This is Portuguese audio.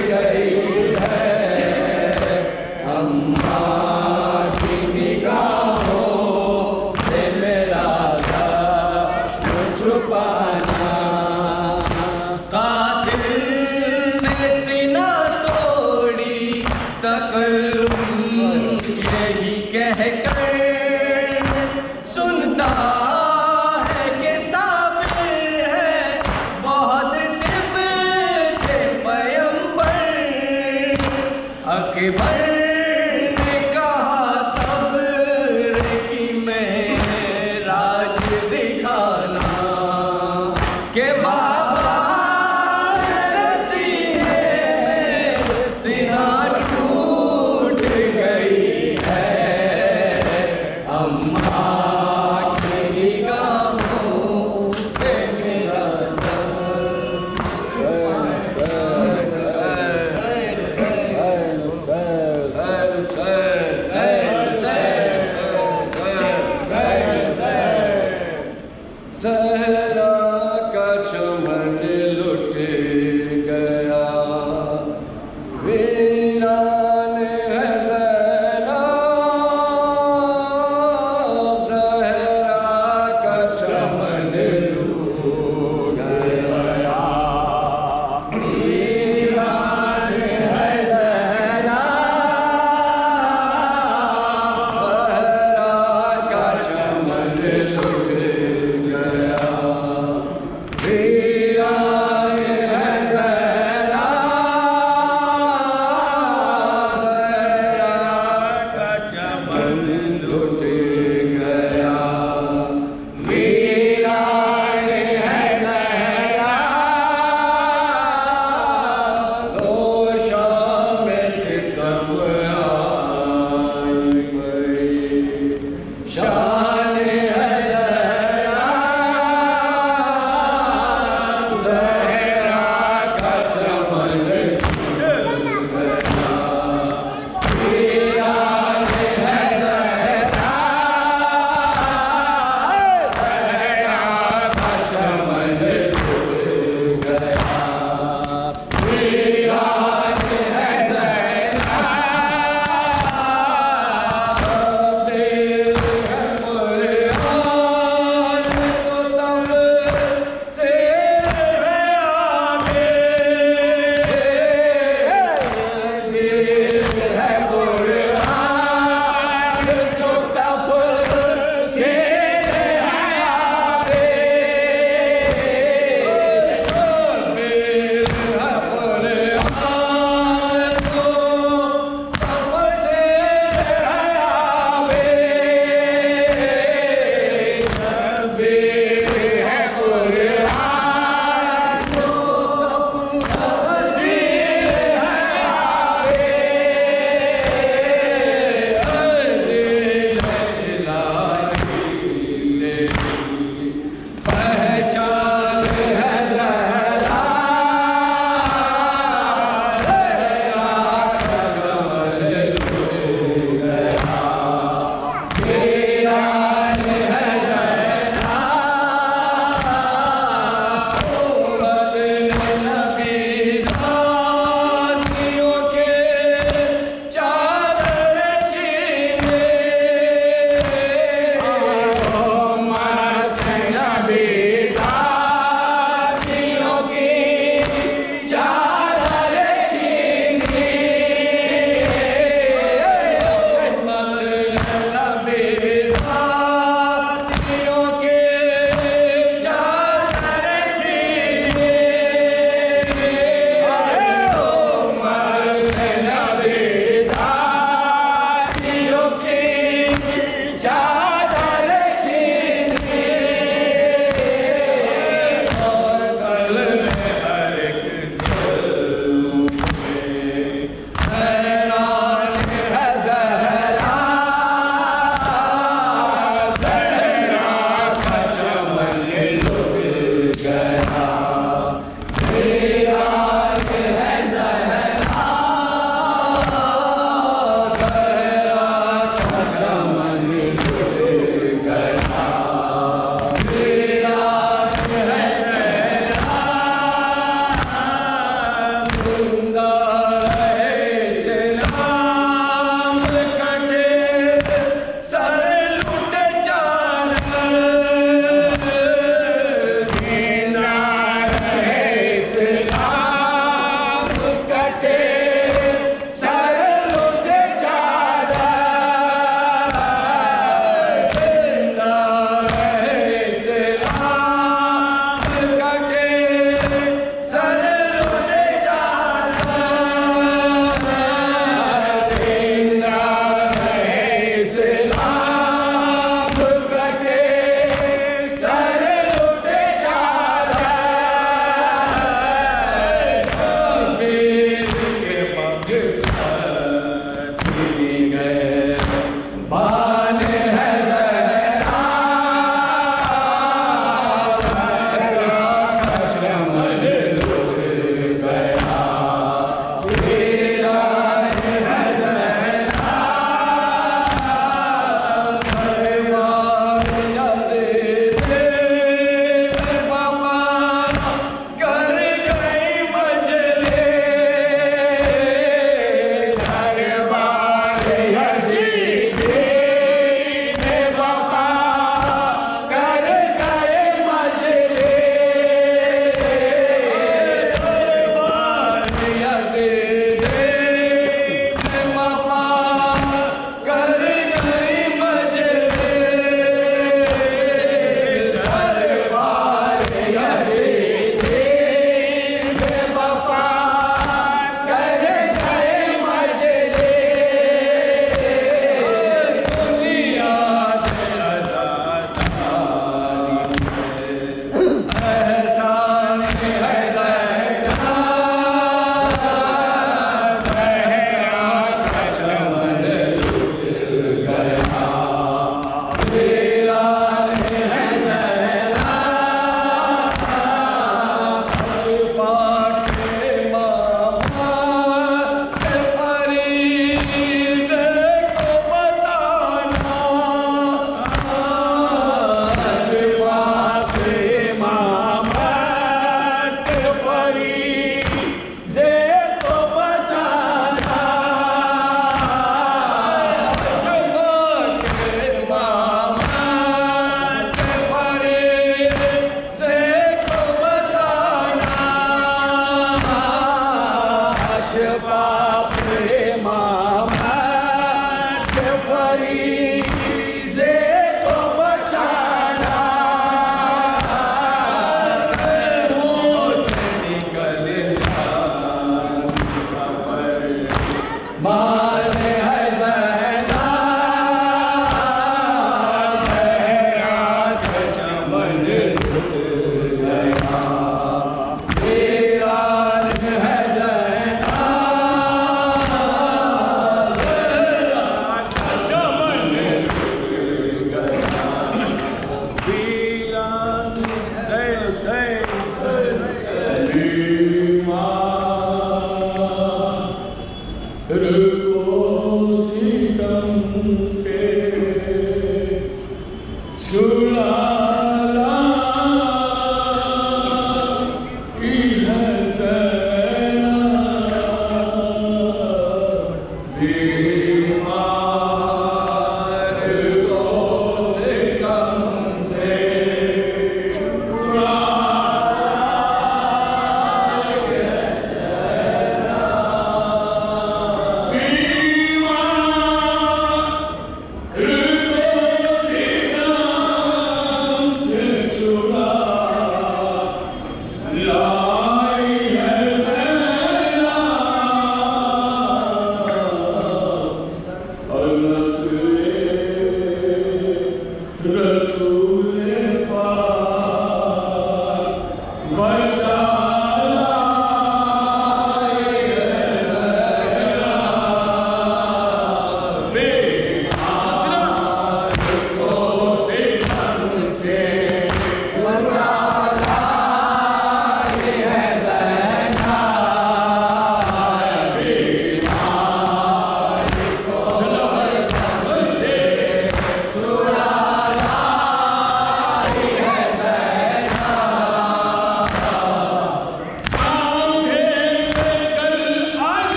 Aleluia, aí.